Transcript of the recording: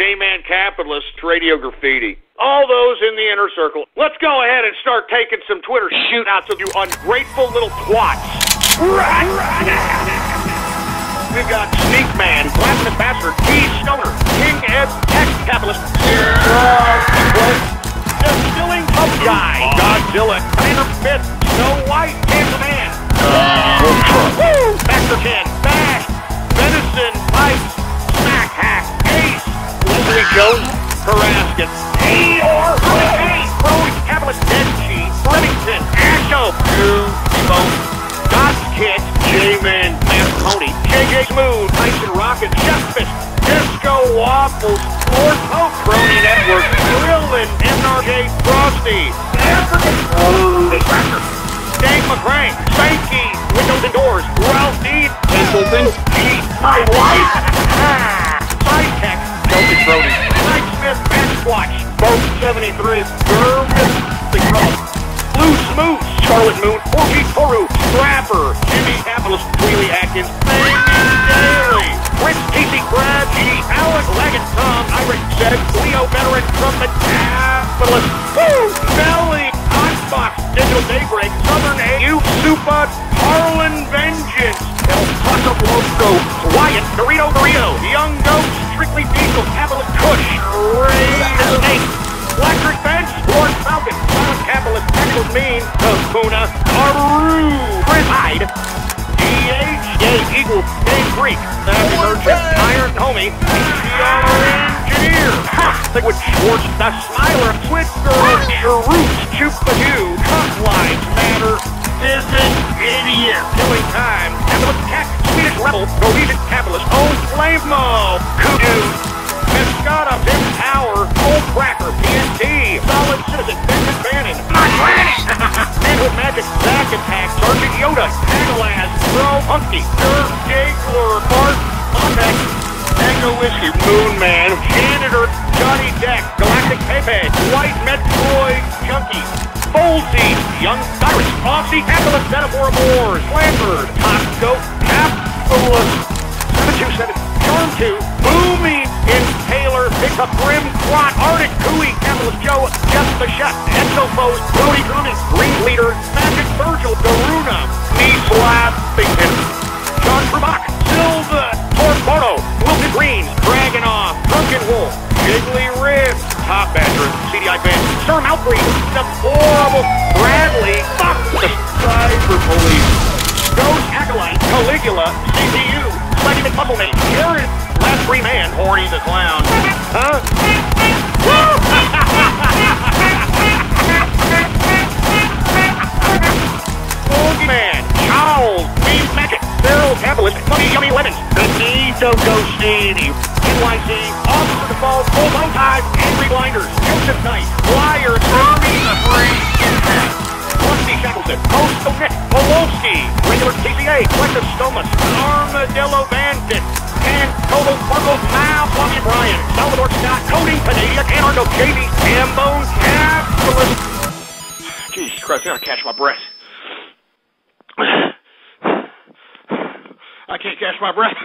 J-Man Capitalist, Radio Graffiti. All those in the inner circle. Let's go ahead and start taking some Twitter shoot outs of you ungrateful little twats. We've got Sneak Man, Blasphemous Bastard, T. Stoner, King Ed, Tax Capitalist, Distilling Pub Guy, Godzilla, Commander Fist, Snow White, Cancer Man, Woo! Master Ken, Bash, Venison, Pipe, Carraskin, Eeyore, Crowley, Capitalist, Dead Cheese, Remington, Asho, Bone, God's Kid, J-Man, Man Pony, JJ Smooth, Tyson Rocket, Cheffish, Disco Waffles, Lord Poke, Crony Network, Grillin, MRJ Frosty, African Food, Dave McCrank, Sankey, Windows and Doors, Ralph Deed, Pendleton, G, my wife, Sidetech, Celtic Brody, Mike Smith, Sasquatch, Boat 73, German, The Grub, Blue Smooth, Charlotte Moon, Porky Toru, Scrapper, Jimmy Capitalist, Wheelie Atkins, Bangin' Daily, Rich Casey Brad, G, Alec Leggett, Tom, Irish Zed, Leo Veteran from the Capitalist, Woo, Belly, Icebox, Digital Daybreak, Southern AU, Super, Harlan Vengeance, Dave Eagle, Dave Freak, Savvy Merchant, Iron Homie, PCR Engineer, Ha! Liquid Schwartz, The Smiler, Twit Girl, Cheroot, Chupa-Hoo, Cup Lines Matter, Business Idiot, Killing Time, and Capitalist Cat, Swedish Rebel, Norwegian Capitalist, Old Flame Mo, Kudu, Pescata, Tim Tower, Old Cracker, PNT, Solid Citizen, Benjamin Bannon, My Granny, Manhood Magic, Zack Attack, Sergeant Yoda, Hagalaz, Bro Hunky, Dirk Gagler, Bart, Montex, Mango Whiskey, Moon Man, Janitor, Johnny Deck, Galactic Pepe, White Metroid Junkie, Folsey, Young Cyrus, Aussie Capitalist, Metaphor Wars, Lambert, Hot Goat, Capitalist, 727, Charm 2, Boomy, Impaler, Pickup Grim, Quat, Arctic, Cooey, Capitalist Joe, Just the Shut, Exofos, Brody Drummond, Green Leader, Magic Virgil, Garuna, Green, Dragon Off, Drunken Wolf, Jiggly Rib, Top Badger, CDI Ben, Sir Maltreat, The Horrible, Bradley, Fuck the Cyber Police, Ghost Acolyte, Caligula, CPU, Legend and Musclemate, Jared, Last Free Man, Horny the Clown. Huh? Benito Ghostini, NYC, Officer Default, Full Bone Time, Angry Blinders, Joseph Knight, Flyers, Army the Free Impact, Rusty Shackleton, Post Nick, Polowski, Regular TCA, Collective Stomas, Armadillo Bandit, and Total Sparkle, Mal, Bobby Bryan, Salvador Scott, Cody Padilla, Anarcho, JD, Hambone, Capitalist. Jesus Christ, I gotta catch my breath. I can't catch my breath.